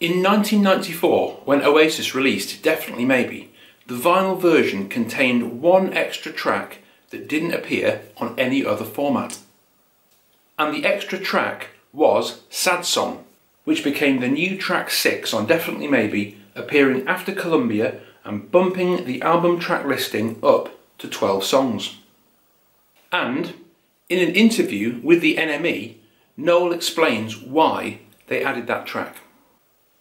In 1994, when Oasis released Definitely Maybe, the vinyl version contained one extra track that didn't appear on any other format. And the extra track was Sad Song, which became the new track 6 on Definitely Maybe, appearing after Columbia and bumping the album track listing up to 12 songs. And in an interview with the NME, Noel explains why they added that track.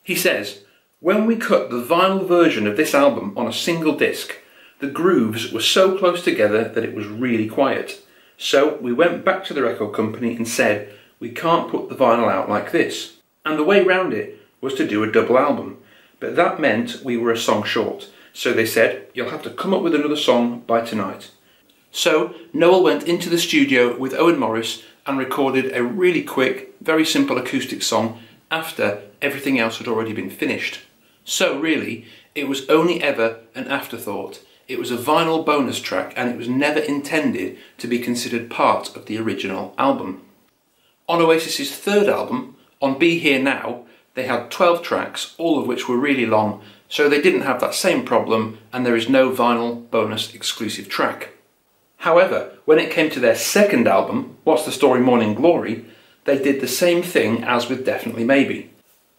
He says, When we cut the vinyl version of this album on a single disc, the grooves were so close together that it was really quiet. So we went back to the record company and said, we can't put the vinyl out like this. And the way round it was to do a double album. But that meant we were a song short. So they said, you'll have to come up with another song by tonight. So Noel went into the studio with Owen Morris and recorded a really quick, very simple acoustic song after everything else had already been finished. So really, it was only ever an afterthought. It was a vinyl bonus track and it was never intended to be considered part of the original album. On Oasis's third album, on Be Here Now, they had 12 tracks, all of which were really long, so they didn't have that same problem and there is no vinyl bonus exclusive track. However, when it came to their second album, What's the Story Morning Glory, they did the same thing as with Definitely Maybe.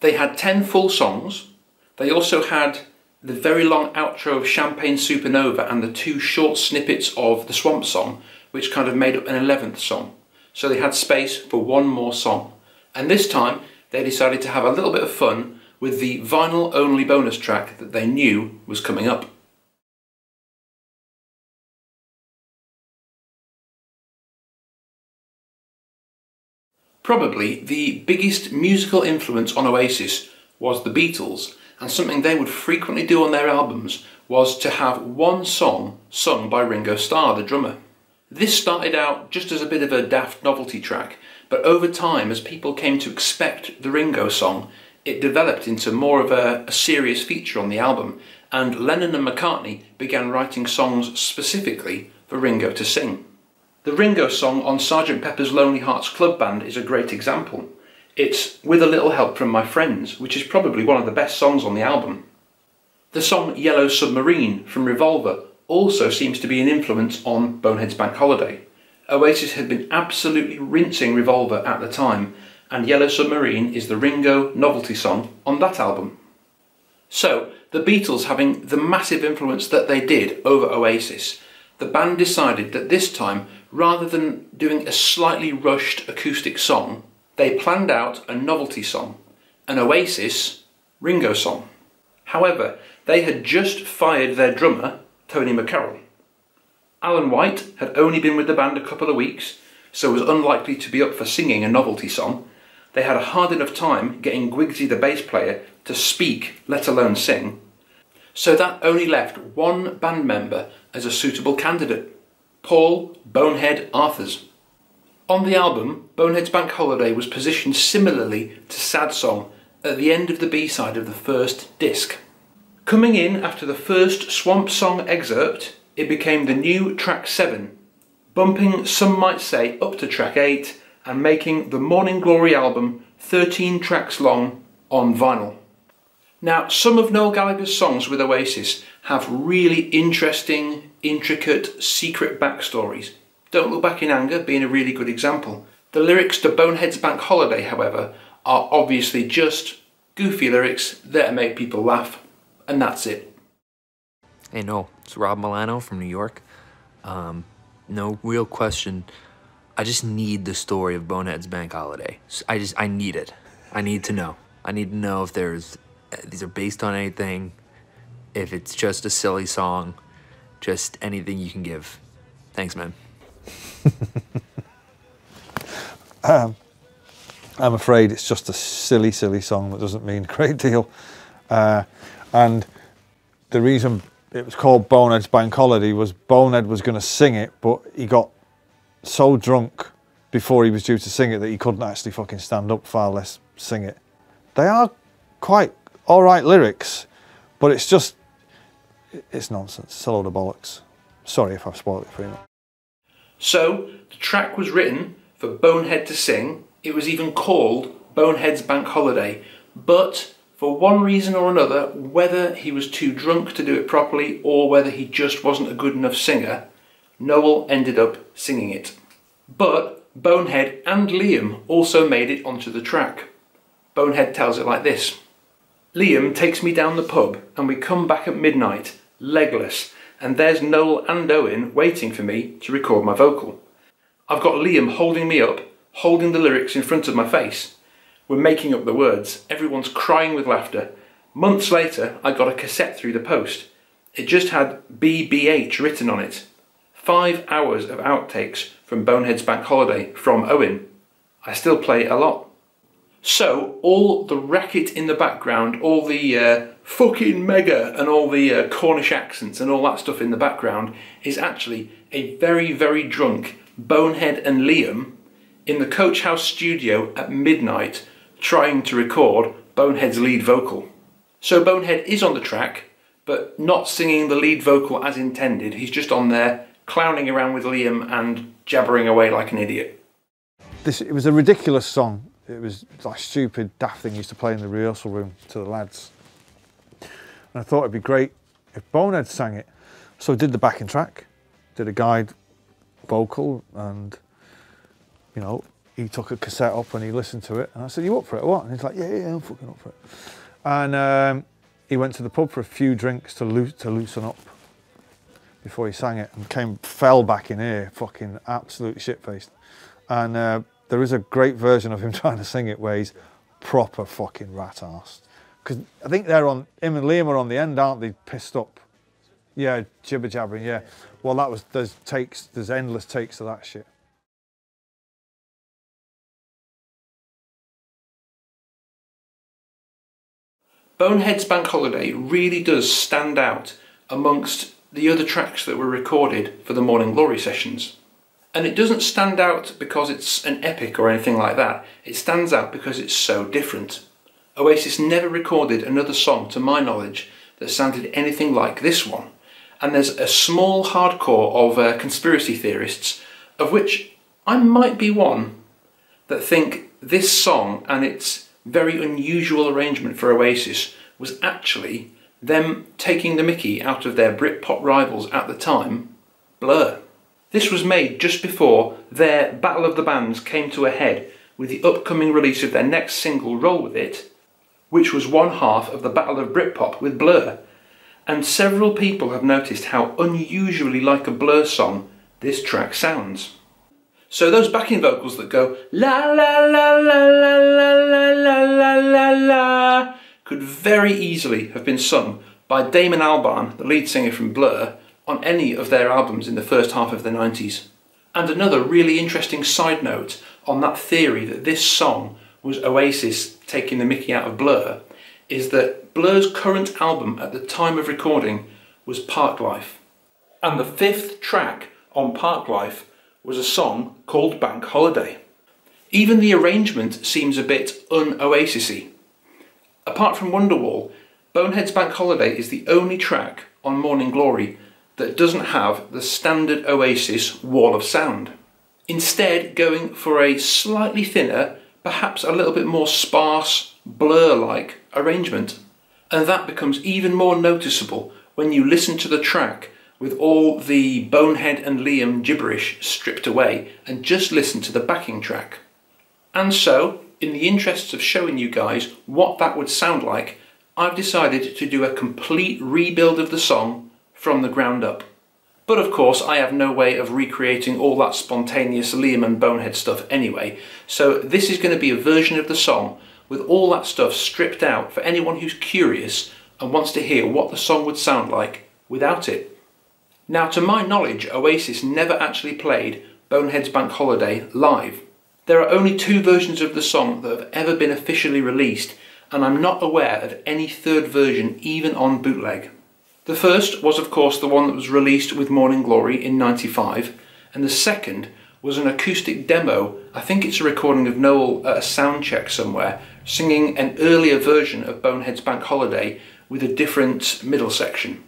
They had 10 full songs. They also had the very long outro of Champagne Supernova and the two short snippets of the Swamp Song, which kind of made up an 11th song. So they had space for one more song. And this time they decided to have a little bit of fun with the vinyl only bonus track that they knew was coming up. Probably the biggest musical influence on Oasis was the Beatles, and something they would frequently do on their albums was to have one song sung by Ringo Starr, the drummer. This started out just as a bit of a daft novelty track, but over time, as people came to expect the Ringo song, it developed into more of a, a serious feature on the album, and Lennon and McCartney began writing songs specifically for Ringo to sing. The Ringo song on Sgt. Pepper's Lonely Hearts Club Band is a great example. It's With a Little Help from My Friends, which is probably one of the best songs on the album. The song Yellow Submarine from Revolver also seems to be an influence on Bonehead's Bank Holiday. Oasis had been absolutely rinsing Revolver at the time, and Yellow Submarine is the Ringo novelty song on that album. So, the Beatles having the massive influence that they did over Oasis, the band decided that this time rather than doing a slightly rushed acoustic song, they planned out a novelty song, an Oasis Ringo song. However, they had just fired their drummer, Tony McCarroll. Alan White had only been with the band a couple of weeks, so was unlikely to be up for singing a novelty song. They had a hard enough time getting Guigsy the bass player to speak, let alone sing. So that only left one band member as a suitable candidate. Paul Bonehead Arthurs. On the album, Bonehead's Bank Holiday was positioned similarly to Sad Song at the end of the B-side of the first disc. Coming in after the first Swamp Song excerpt, it became the new track 7, bumping some might say up to track 8 and making the Morning Glory album 13 tracks long on vinyl. Now, some of Noel Gallagher's songs with Oasis have really interesting intricate, secret backstories. Don't Look Back in Anger being a really good example. The lyrics to Bonehead's Bank Holiday, however, are obviously just goofy lyrics to make people laugh, and that's it. Hey, no, it's Rob Milano from New York. Um, no real question. I just need the story of Bonehead's Bank Holiday. I just, I need it. I need to know. I need to know if there's, these are based on anything, if it's just a silly song, just anything you can give. Thanks, man. um, I'm afraid it's just a silly, silly song that doesn't mean a great deal. Uh, and the reason it was called Bonehead's Bank Holiday was Bonehead was going to sing it, but he got so drunk before he was due to sing it that he couldn't actually fucking stand up, far less sing it. They are quite all right lyrics, but it's just it's nonsense. It's a load of bollocks. Sorry if I've spoiled it for you. So, the track was written for Bonehead to sing. It was even called Bonehead's Bank Holiday. But For one reason or another, whether he was too drunk to do it properly or whether he just wasn't a good enough singer, Noel ended up singing it. But Bonehead and Liam also made it onto the track. Bonehead tells it like this Liam takes me down the pub and we come back at midnight, legless, and there's Noel and Owen waiting for me to record my vocal. I've got Liam holding me up, holding the lyrics in front of my face. We're making up the words, everyone's crying with laughter. Months later, I got a cassette through the post. It just had BBH written on it. Five hours of outtakes from Bonehead's Bank Holiday from Owen. I still play a lot. So, all the racket in the background, all the uh, fucking mega and all the uh, Cornish accents and all that stuff in the background is actually a very, very drunk Bonehead and Liam in the Coach House studio at midnight trying to record Bonehead's lead vocal. So Bonehead is on the track, but not singing the lead vocal as intended. He's just on there clowning around with Liam and jabbering away like an idiot. This it was a ridiculous song. It was like stupid, daft thing he used to play in the rehearsal room to the lads. And I thought it'd be great if Bonehead sang it. So I did the backing track, did a guide vocal, and you know, he took a cassette up and he listened to it. And I said, You up for it? What? And he's like, Yeah, yeah, I'm fucking up for it. And um, he went to the pub for a few drinks to, loo- to loosen up before he sang it and came, fell back in here, fucking absolutely shit faced. And uh, there is a great version of him trying to sing it where he's proper fucking rat ass. Because I think they're on, him and Liam are on the end, aren't they? Pissed up. Yeah, jibber jabbering, yeah. Well, that was, there's takes, there's endless takes of that shit. Bonehead's Bank Holiday really does stand out amongst the other tracks that were recorded for the Morning Glory sessions. And it doesn't stand out because it's an epic or anything like that, it stands out because it's so different. Oasis never recorded another song, to my knowledge, that sounded anything like this one. And there's a small hardcore of uh, conspiracy theorists, of which I might be one, that think this song and its very unusual arrangement for Oasis was actually them taking the mickey out of their Britpop rivals at the time, Blur. This was made just before their Battle of the Bands came to a head with the upcoming release of their next single, Roll With It, which was one half of the Battle of Britpop with Blur. And several people have noticed how unusually like a Blur song this track sounds. So those backing vocals that go la la la la la la la la la la la could very easily have been sung by Damon Albarn, the lead singer from Blur, on any of their albums in the first half of the 90s. And another really interesting side note on that theory that this song was Oasis taking the mickey out of Blur is that Blur's current album at the time of recording was Parklife. And the fifth track on Parklife was a song called Bank Holiday. Even the arrangement seems a bit un-Oasisy. Apart from Wonderwall, Bonehead's Bank Holiday is the only track on Morning Glory that doesn't have the standard Oasis wall of sound. Instead, going for a slightly thinner, perhaps a little bit more sparse, blur-like arrangement. And that becomes even more noticeable when you listen to the track with all the Bonehead and Liam gibberish stripped away and just listen to the backing track. And so, in the interests of showing you guys what that would sound like, I've decided to do a complete rebuild of the song from the ground up. But of course, I have no way of recreating all that spontaneous Liam and Bonehead stuff anyway, so this is going to be a version of the song with all that stuff stripped out for anyone who's curious and wants to hear what the song would sound like without it. Now, to my knowledge, Oasis never actually played Bonehead's Bank Holiday live. There are only two versions of the song that have ever been officially released, and I'm not aware of any third version even on bootleg. The first was, of course, the one that was released with Morning Glory in 95, and the second was an acoustic demo. I think it's a recording of Noel at a sound check somewhere, singing an earlier version of Bonehead's Bank Holiday with a different middle section.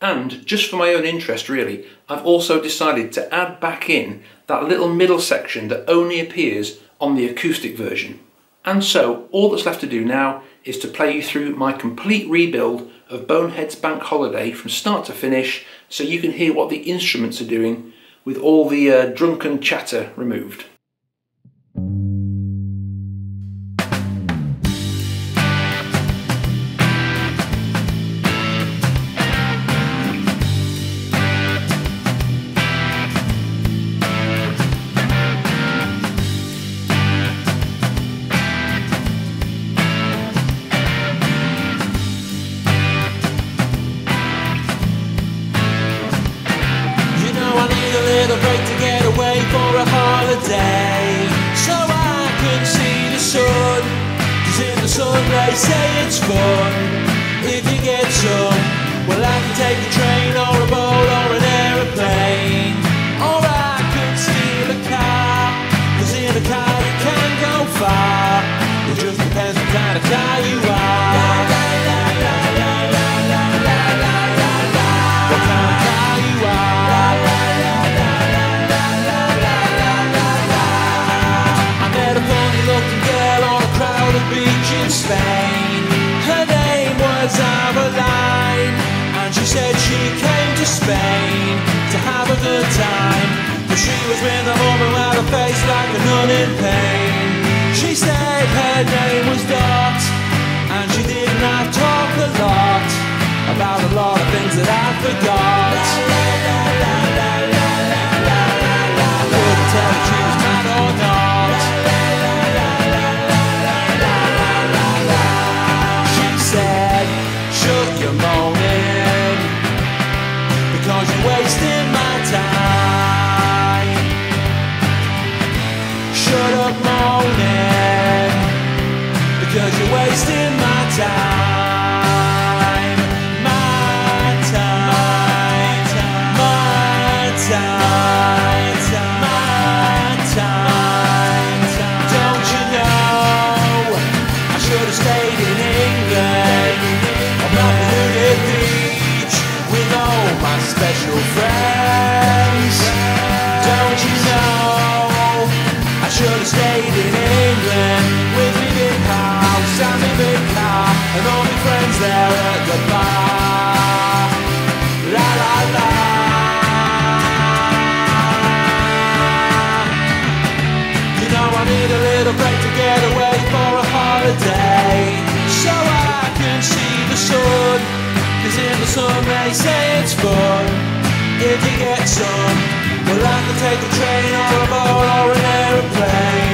And just for my own interest, really, I've also decided to add back in that little middle section that only appears on the acoustic version. And so all that's left to do now is to play you through my complete rebuild of Bonehead's Bank Holiday from start to finish so you can hear what the instruments are doing with all the uh, drunken chatter removed. Spain to have a good time. But she was with a woman with a face like a nun in pain. She said her name was Dot, and she did not talk a lot about a lot of things that I forgot. Couldn't And all my friends there at the bar. La la la. You know I need a little break to get away for a holiday. So I can see the sun. Cause in the sun they say it's fun. If you get some Well I can take a train or a boat or